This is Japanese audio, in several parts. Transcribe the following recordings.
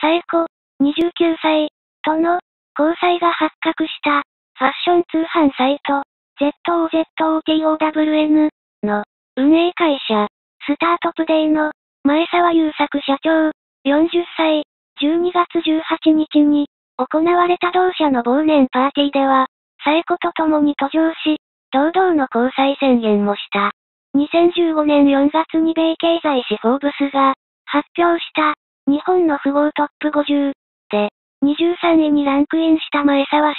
サ子、29歳、との、交際が発覚した、ファッション通販サイト、ZOZOTOWN の、運営会社、スタートプデイの、前沢優作社長、40歳、12月18日に、行われた同社の忘年パーティーでは、サイコと共に登場し、堂々の交際宣言もした。2015年4月に米経済誌フォーブスが、発表した、日本の富豪トップ50で、23位にランクインした前沢氏。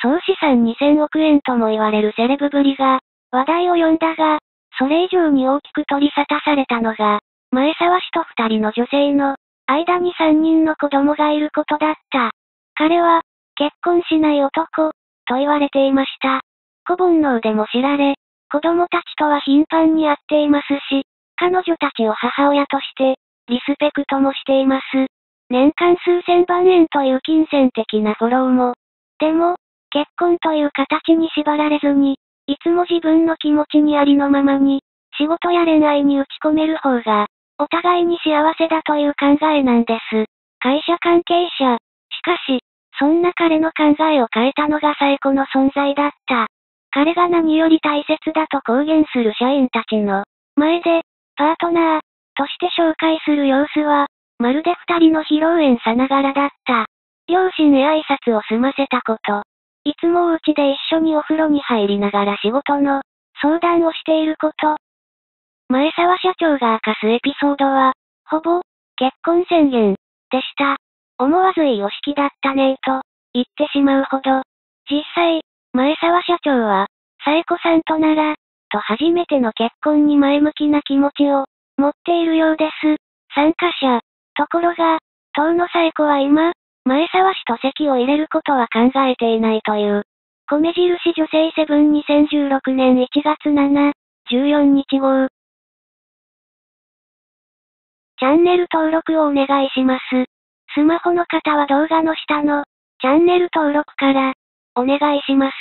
総資産2000億円とも言われるセレブぶりが、話題を呼んだが、それ以上に大きく取り沙汰されたのが、前沢氏と二人の女性の、間に三人の子供がいることだった。彼は、結婚しない男、と言われていました。子煩悩でも知られ、子供たちとは頻繁に会っていますし、彼女たちを母親として、リスペクトもしています。年間数千万円という金銭的なフォローも。でも、結婚という形に縛られずに、いつも自分の気持ちにありのままに、仕事や恋愛に打ち込める方が、お互いに幸せだという考えなんです。会社関係者。しかし、そんな彼の考えを変えたのが最古の存在だった。彼が何より大切だと公言する社員たちの前で、パートナーとして紹介する様子は、まるで二人の披露宴さながらだった。両親へ挨拶を済ませたこと。いつもお家で一緒にお風呂に入りながら仕事の相談をしていること。前沢社長が明かすエピソードは、ほぼ、結婚宣言、でした。思わずいいお式だったねと、言ってしまうほど。実際、前沢社長は、サエコさんとなら、と初めての結婚に前向きな気持ちを、持っているようです。参加者。ところが、当のサエコは今、前沢氏と席を入れることは考えていないという。米印女性セブン2016年1月7、14日号。チャンネル登録をお願いします。スマホの方は動画の下の、チャンネル登録から、お願いします。